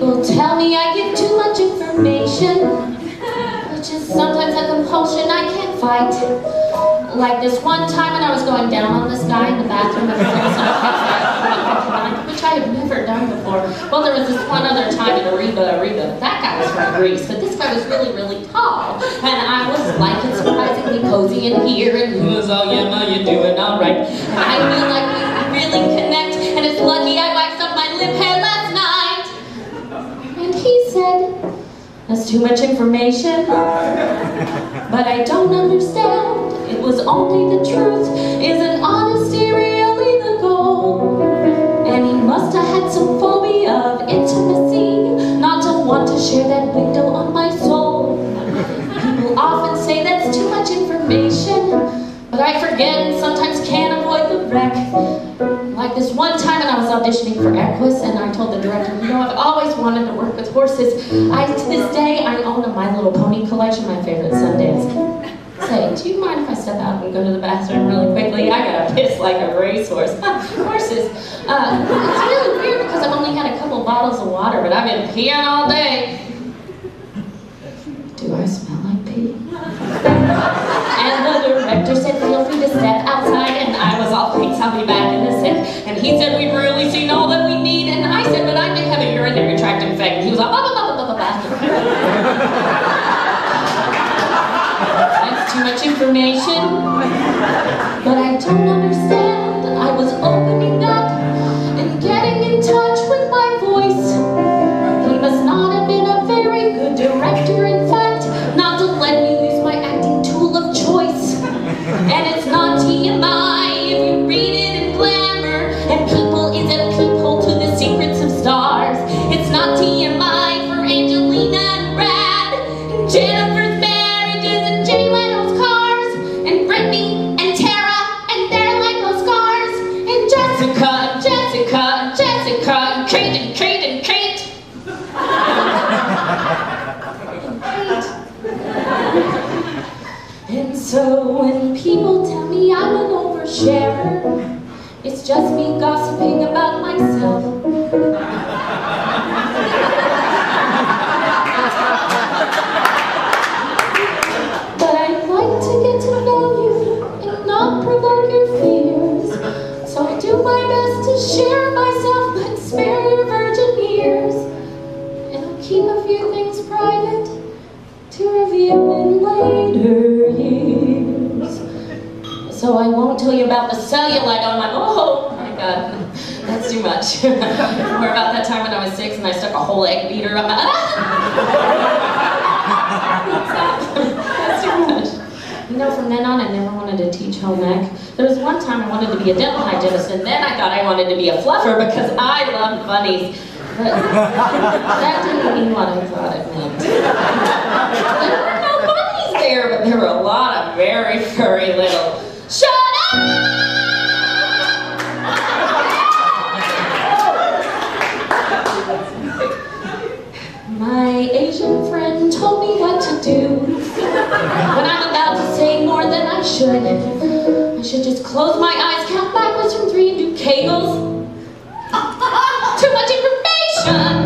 People tell me I give too much information, which is sometimes a compulsion I can't fight. Like this one time when I was going down on this guy in the bathroom at which I have never done before. Well, there was this one other time in Ariba, Ariba. That guy was from Greece, but this guy was really, really tall. And I was like and surprisingly cozy in here, and he was, oh yeah, no, you're doing all that's too much information, but I don't understand. It was only the truth. Isn't honesty really the goal? And he must have had some phobia of intimacy, not to want to share that window on my soul. People often say that's too much information, but I forget and sometimes Like this one time when I was auditioning for Equus, and I told the director, you know, I've always wanted to work with horses. I, to this day, I own a My Little Pony collection, my favorite Sundance say, do you mind if I step out and go to the bathroom really quickly? I gotta piss like a racehorse. Horses. Uh, it's really weird because I've only had a couple bottles of water, but I've been peeing all day. He said, we've really seen all that we need, and I said, but I may have a urinary tract infection. He was like, blah, blah, blah, blah, blah, blah too much information. But I don't understand. I was opening up and getting in touch And so when people tell me I'm an oversharer, it's just me gossiping about myself. About the cellulite on my, oh my god, that's too much. or about that time when I was six and I stuck a whole egg beater on my, that's too much. You know, from then on I never wanted to teach home ec. There was one time I wanted to be a dental hygienist and then I thought I wanted to be a fluffer because I love bunnies. But that didn't mean what I thought it meant. There were no bunnies there, but there were a lot of very furry little My Asian friend told me what to do when I'm about to say more than I should. I should just close my eyes, count backwards from three, and do kegels. Too much information!